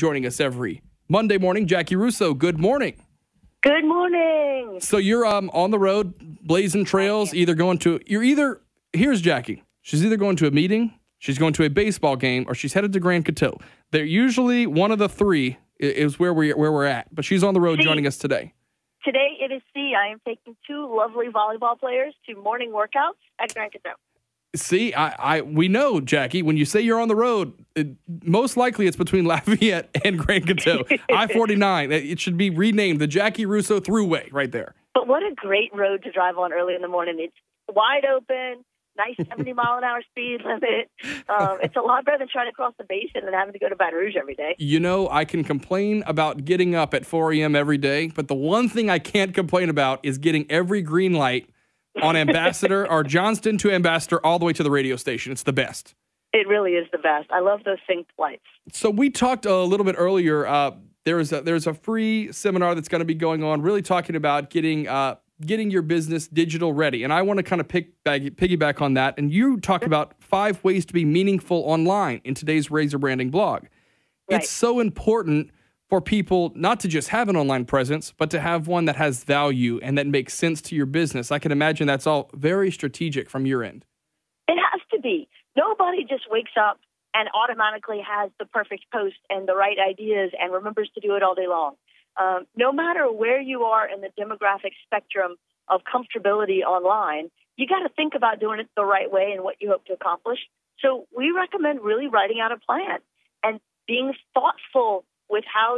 joining us every Monday morning. Jaci Russo, good morning. Good morning. So you're um, on the road, blazing trails, either going to, you're either, here's Jaci. She's either going to a meeting, she's going to a baseball game, or she's headed to Grand Coteau. They're usually one of the three is where, we, where we're at, but she's on the road joining us today. Today it is C. I am taking two lovely volleyball players to morning workouts at Grand Coteau. See, I, I, we know, Jaci, when you say you're on the road, it, most likely it's between Lafayette and Grand Coteau. I 49. It should be renamed the Jaci Russo Thruway right there. But what a great road to drive on early in the morning. It's wide open, nice 70 mile an hour speed limit. Um, it's a lot better than trying to cross the basin and having to go to Baton Rouge every day. You know, I can complain about getting up at 4 a.m. every day, but the one thing I can't complain about is getting every green light on Ambassador or Johnston to Ambassador all the way to the radio station. It's the best. It really is the best. I love those sync lights. So we talked a little bit earlier. Uh, there's a, there's a free seminar that's going to be going on, really talking about getting uh, getting your business digital ready. And I want to kind of pick back, piggyback on that. And you talk about five ways to be meaningful online in today's Razor Branding blog. Right. It's so important for people not to just have an online presence, but to have one that has value and that makes sense to your business. I can imagine that's all very strategic from your end. It has to be. Nobody just wakes up and automatically has the perfect post and the right ideas and remembers to do it all day long. Um, no matter where you are in the demographic spectrum of comfortability online, you got to think about doing it the right way and what you hope to accomplish. So we recommend really writing out a plan and being thoughtful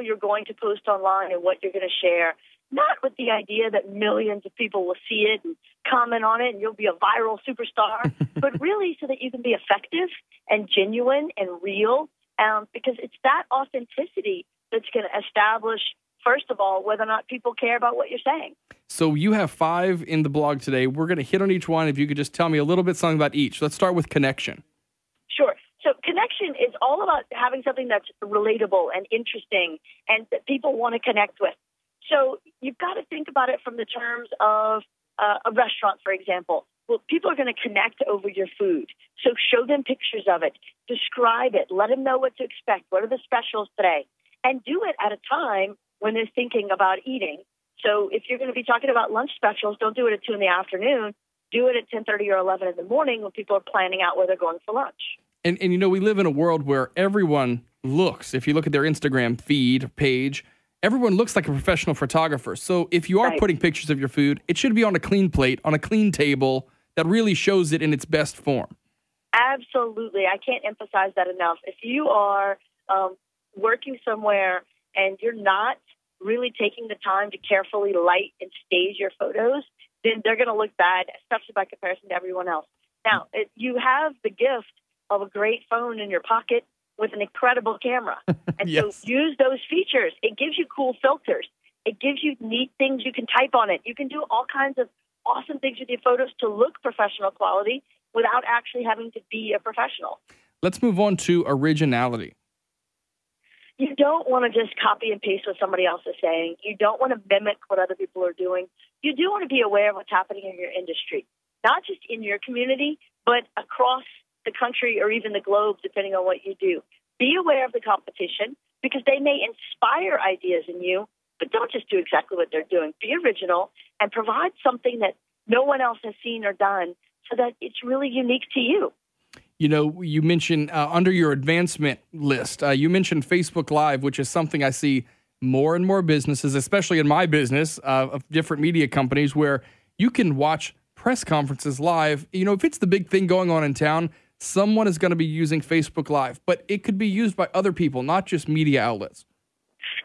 you're going to post online and what you're going to share, not with the idea that millions of people will see it and comment on it and you'll be a viral superstar, but really so that you can be effective and genuine and real, um, because it's that authenticity that's going to establish, first of all, whether or not people care about what you're saying. So you have five in the blog today. We're going to hit on each one. If you could just tell me a little bit something about each. Let's start with connection. So connection is all about having something that's relatable and interesting and that people want to connect with. So you've got to think about it from the terms of uh, a restaurant, for example. Well, people are going to connect over your food. So show them pictures of it, describe it, let them know what to expect. What are the specials today? And do it at a time when they're thinking about eating. So if you're going to be talking about lunch specials, don't do it at two in the afternoon. Do it at 10:30 or 11 in the morning when people are planning out where they're going for lunch. And, and you know, we live in a world where everyone looks, if you look at their Instagram feed page, everyone looks like a professional photographer. So if you are Right. putting pictures of your food, it should be on a clean plate, on a clean table that really shows it in its best form. Absolutely. I can't emphasize that enough. If you are um, working somewhere and you're not really taking the time to carefully light and stage your photos, then they're going to look bad, especially by comparison to everyone else. Now, it, you have the gift of a great phone in your pocket with an incredible camera. And Yes. so use those features. It gives you cool filters. It gives you neat things you can type on it. You can do all kinds of awesome things with your photos to look professional quality without actually having to be a professional. Let's move on to originality. You don't want to just copy and paste what somebody else is saying. You don't want to mimic what other people are doing. You do want to be aware of what's happening in your industry, not just in your community, but across the country or even the globe, depending on what you do. Be aware of the competition because they may inspire ideas in you, but don't just do exactly what they're doing. Be original and provide something that no one else has seen or done so that it's really unique to you. You know, you mentioned uh, under your advancement list, uh, you mentioned Facebook Live, which is something I see more and more businesses, especially in my business uh, of different media companies, where you can watch press conferences live. You know, if it's the big thing going on in town, someone is going to be using Facebook Live, but it could be used by other people, not just media outlets.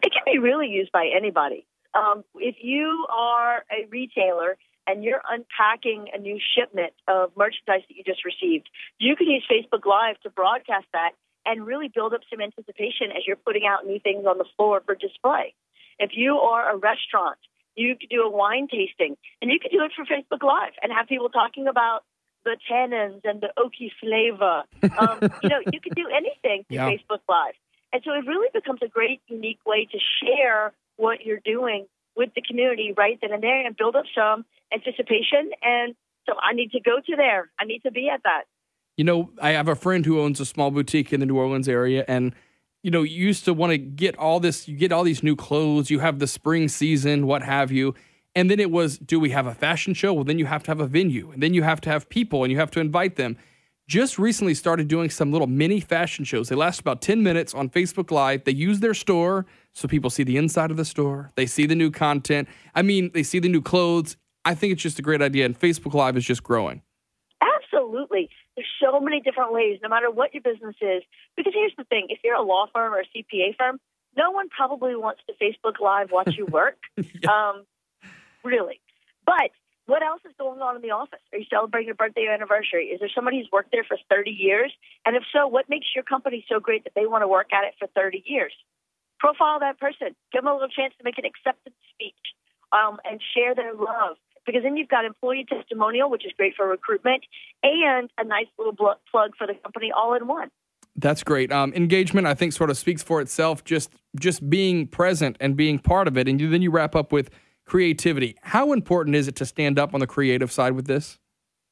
It can be really used by anybody. Um, if you are a retailer and you're unpacking a new shipment of merchandise that you just received, you can use Facebook Live to broadcast that and really build up some anticipation as you're putting out new things on the floor for display. If you are a restaurant, you could do a wine tasting, and you could do it for Facebook Live and have people talking about the tannins and the oaky flavor. Um, you know, you can do anything through Yeah. Facebook Live. And so it really becomes a great, unique way to share what you're doing with the community right then and there and build up some anticipation. And so I need to go to there. I need to be at that. You know, I have a friend who owns a small boutique in the New Orleans area, and you know, you used to want to get all this, you get all these new clothes, you have the spring season, what have you. And then it was, do we have a fashion show? Well, then you have to have a venue, and then you have to have people, and you have to invite them. Just recently started doing some little mini fashion shows. They last about 10 minutes on Facebook Live. They use their store so people see the inside of the store, they see the new content. I mean, they see the new clothes. I think it's just a great idea, and Facebook Live is just growing. Absolutely. There's so many different ways, no matter what your business is. Because here's the thing if you're a law firm or a CPA firm, no one probably wants to Facebook Live watch you work. yeah. um, really. But what else is going on in the office? Are you celebrating a birthday or anniversary? Is there somebody who's worked there for 30 years? And if so, what makes your company so great that they want to work at it for 30 years? Profile that person. Give them a little chance to make an acceptance speech um, and share their love. Because then you've got employee testimonial, which is great for recruitment, and a nice little plug for the company all in one. That's great. Um, engagement, I think, sort of speaks for itself. Just just being present and being part of it, and you, then you wrap up with creativity. How important is it to stand up on the creative side with this?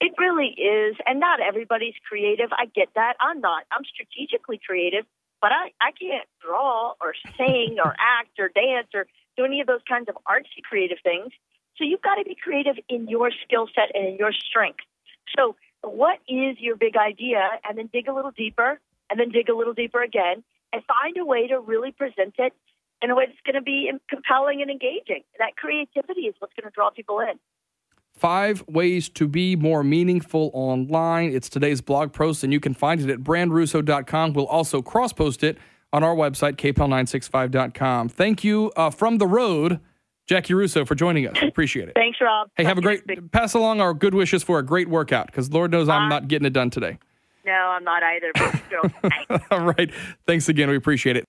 It really is. And not everybody's creative. I get that. I'm not. I'm strategically creative, but I, I can't draw or sing or act or dance or do any of those kinds of artsy creative things. So you've got to be creative in your skill set and in your strength. So what is your big idea? And then dig a little deeper and then dig a little deeper again and find a way to really present it in a way that's going to be compelling and engaging. That creativity is what's going to draw people in. Five ways to be more meaningful online. It's today's blog post, and you can find it at brandrusso.com. We'll also cross post it on our website, kpel965.com. Thank you uh, from the road, Jaci Russo, for joining us. Appreciate it. Thanks, Rob. Hey, have a great, pass along our good wishes for a great workout because Lord knows I'm uh, not getting it done today. No, I'm not either. All right. Thanks again. We appreciate it.